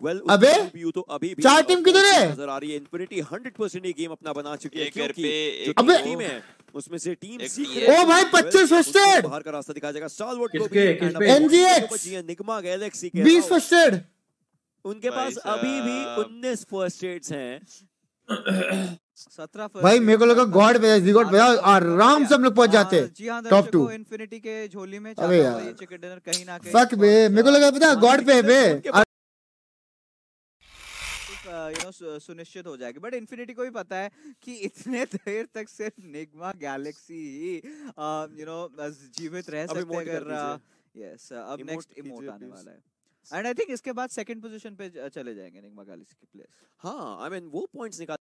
well, अबे तो अभी भी चार टीम किधर है? नज़र आ रही है इन्फिनिटी 100% ये गेम अपना बना चुकी है क्योंकि जो अबे! टीम है उसमें से टीम। ओ भाई, 25 फर्स्टेड! बाहर का रास्ता दिखाया जाएगा को भी? निगमा गैलेक्सी के बीस अलावा फ़र्स्ट एड उनके पास अभी भी साहब। 19 फ़र्स्ट एड्स हैं सत्रह भाई मेरे को लगा गॉड पे गॉड पे आराम से हम लोग पहुँच जाते जी हाँ टॉप टू इन्फिनिटी के झोली में अबे यार। ये चिकन डिनर कहीं ना कहीं फक बे मेरे को लगा पता गॉड पे है बे यू नो सुनिश्चित हो जाएगी। बट इन्फिनिटी को भी पता है कि इतने देर तक सिर्फ़ निगमा गैलेक्सी ही यू नो जीवित रह सकते हैं अगर यस अब नेक्स्ट इमोट आने वाला है। एंड आई थिंक इसके बाद सेकंड पोजीशन पे चले जाएँगे निगमा गैलेक्सी के प्लेयर्स हाँ आई मीन वो पॉइंट्स निकाल